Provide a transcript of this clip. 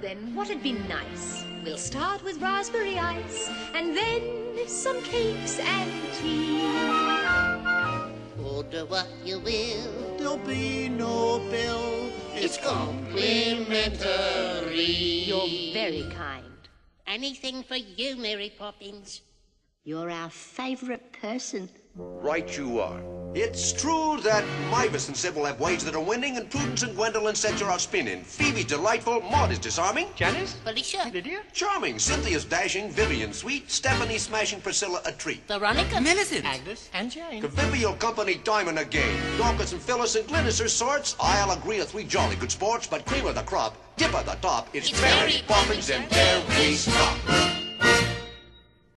it'd be nice. We'll start with raspberry ice, and then some cakes and tea. Order what you will. There'll be no bill. It's complimentary. You're very kind. Anything for you, Mary Poppins. You're our favourite person. Right you are. It's true that Mavis and Sybil have ways that are winning, and Prudence and Gwendolyn set you out spinning. Phoebe's delightful, Maude is disarming. Janice? Felicia. Lydia? Charming, Cynthia's dashing, Vivian sweet, Stephanie smashing, Priscilla a treat. Veronica. Millicent. Agnes? And Jane? Convivial company, diamond again. Dorcas and Phyllis and Glynis are sorts. I'll agree are three jolly good sports, but cream of the crop, dip of the top, it's, It's Mary Mary Poppins and there we stop.